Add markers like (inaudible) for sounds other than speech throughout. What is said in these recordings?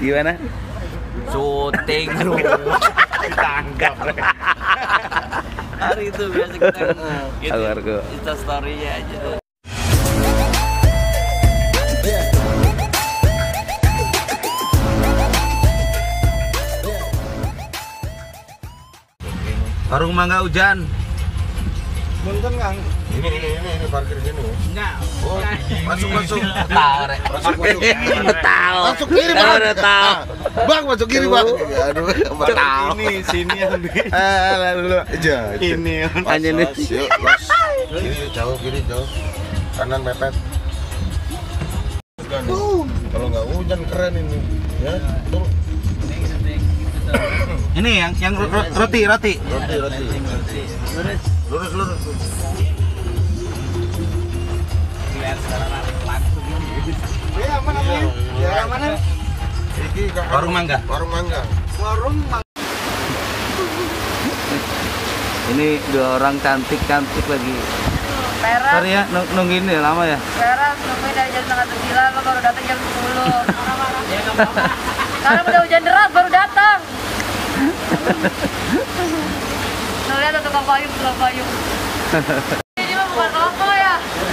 Gimana? syuting aduh (laughs) ditangkap hari itu biasa kita gitu, Sabarku. Insta story-nya aja Warung mangga hujan. Punten Kang. Ini ini ini ini parkir sini. enggak Oh, masuk masuk. Tahu rek. Masuk masuk. Tahu. Masuk kiri bang. tahu. Bang masuk kiri bang. Aduh, tahu. Ini sini yang di Eh, lalu aja. ini. Hanya nih. Los. Kiri jauh, kiri jauh. Kanan mepet. Kalau nggak hujan keren ini. Ya. Ini yang yang ro- ro- roti roti. Roti, roti. Lurus, lurus. langsung Ya mana nih? Ya mana? Iki ke Warung mangga. Warung mangga. Warung Ini dua orang cantik cantik lagi. Peras, Sorry ya nung- nungguin ya lama ya. peras, nungguin dari jam setengah sembilan, lo baru datang jam sepuluh. Sekarang udah hujan deras, baru datang. Tuh lihat tuh tukang payung, tukang payung. (laughs) Ini mah bukan rokok?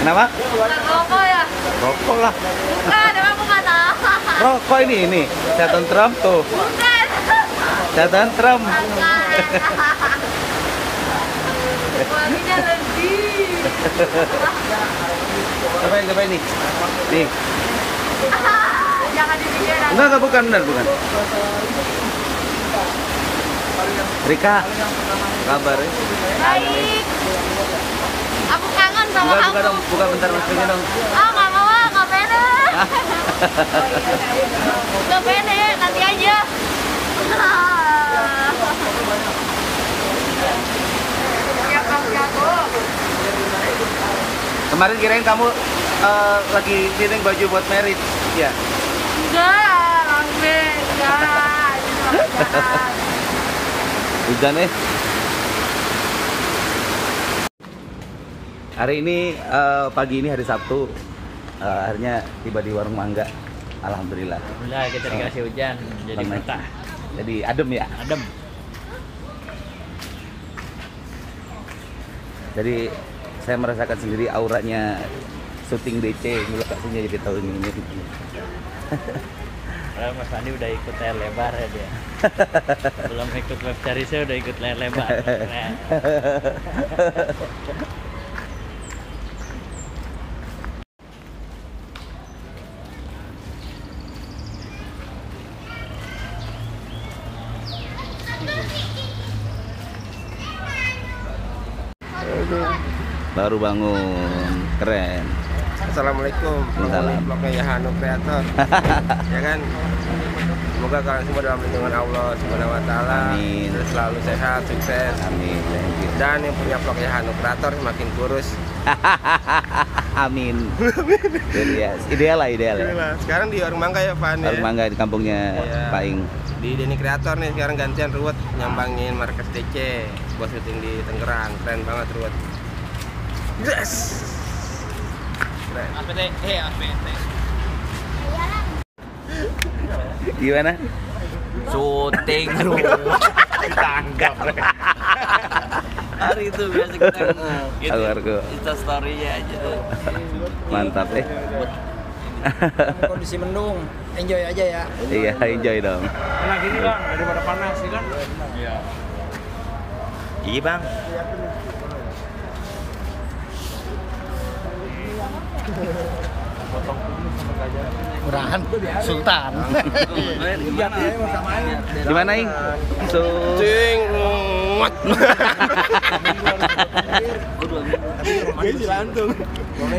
Kenapa? Rokok ya? Rokok lah. Bukan, emang bukan ah. Rokok ini ini. Saya tentram tuh. Bukan. Saya tentram. Wanginya lebih. Yang apa ini? Nih. Jangan dipikir. Enggak enggak bukan benar bukan. Rika. Kabar ya? Baik. Aku kangen sama Buka kamu. buka dong, buka bentar Rika dong. Ah, nggak mau ah, nggak pede. (laughs) Nggak pede, nanti aja. Kemarin kirain kamu eh, lagi fitting baju buat merit. Ya. Enggak, lambe, enggak. Hujan eh. Hari ini eh, pagi ini hari Sabtu. Eh, akhirnya tiba di warung mangga. Alhamdulillah. Alhamdulillah kita dikasih hujan jadi Amin. betah Jadi adem ya. adem Jadi saya merasakan sendiri auranya syuting DC ini lokasinya jadi tahun ini. (laughs) Padahal Mas Andi udah ikut layar lebar ya dia (laughs) belum ikut web series udah ikut layar lebar (laughs) Baru bangun, keren. Assalamualaikum. Ini Vlognya Yahanu Kreator. (laughs) ya kan? Semoga kalian semua dalam lindungan Allah Subhanahu wa taala. Amin. Terus selalu sehat, sukses. Amin. Thank you. Dan yang punya vlog Yahanu Kreator semakin kurus. (laughs) Amin. (laughs) Jadi ya, ideal lah ideal ya. Sekarang di warung mangga ya, Pak. Warung mangga di kampungnya Iya. Paing. Di Denny Kreator nih sekarang gantian Ruwet nyambangin markas DC buat syuting di Tangerang. Keren banget Ruwet. Yes. Keren. APT eh APT Gimana? syuting aduh (laughs) ditangkap hari itu biasa kita gitu. Insta story-nya aja Mantap eh. kondisi mendung. Enjoy aja ya. Iya, enjoy dong. Nah gini bang, daripada panas sih kan? Iya. Iya bang. Murahan. Sultan. Gimana, Ing? So, Cing.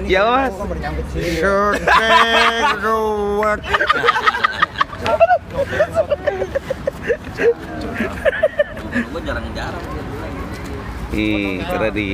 ya mas. Syuting Ruwet. Gue jarang-jarang. Ih, keren di.